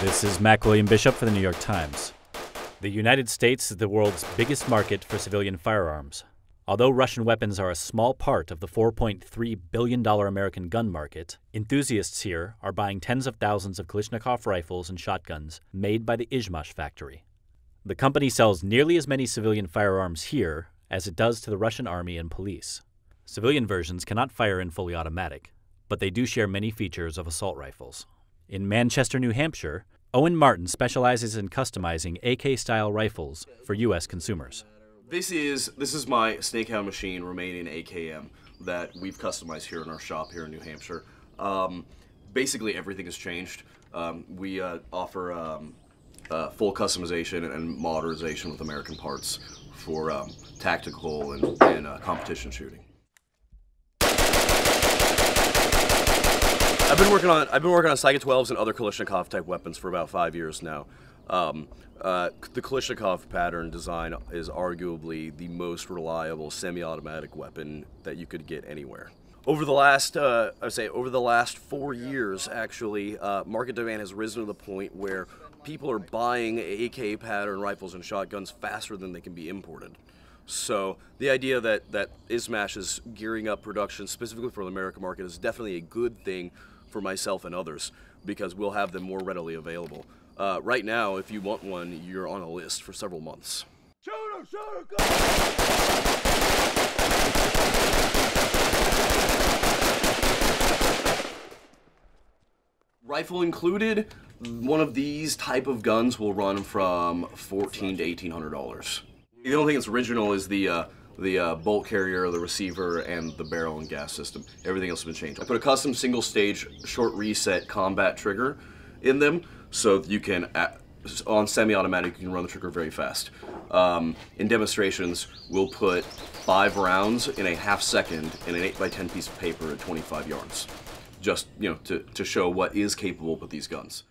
This is Mac William Bishop for the New York Times. The United States is the world's biggest market for civilian firearms. Although Russian weapons are a small part of the $4.3 billion American gun market, enthusiasts here are buying tens of thousands of Kalashnikov rifles and shotguns made by the Izhmash factory. The company sells nearly as many civilian firearms here as it does to the Russian army and police. Civilian versions cannot fire in fully automatic, but they do share many features of assault rifles. In Manchester, New Hampshire, Owen Martin specializes in customizing AK style rifles for U.S. consumers. This is this is my Snakehound machine Romanian AKM that we've customized here in our shop here in New Hampshire. Um, basically, everything has changed. Um, we uh, offer um, uh, full customization and modernization with American parts for um, tactical and, and uh, competition shooting. I've been working on I've been working on Saiga 12s and other Kalashnikov type weapons for about five years now. Um, uh, the Kalashnikov pattern design is arguably the most reliable semi-automatic weapon that you could get anywhere. Over the last, uh, I say, over the last four years, actually, uh, market demand has risen to the point where people are buying AK pattern rifles and shotguns faster than they can be imported. So the idea that that Izhmash is gearing up production specifically for the American market is definitely a good thing for myself and others because we'll have them more readily available. Uh, right now, if you want one, you're on a list for several months. Shoot him, shoot him, go! Rifle included, one of these type of guns will run from fourteen to eighteen hundred dollars. The only thing that's original is the uh, the uh, bolt carrier, the receiver, and the barrel and gas system. Everything else has been changed. I put a custom single stage short reset combat trigger in them so you can, on semi-automatic, you can run the trigger very fast. Um, in demonstrations, we'll put five rounds in a half second in an 8 by 10 piece of paper at 25 yards. Just, you know, to, to show what is capable with these guns.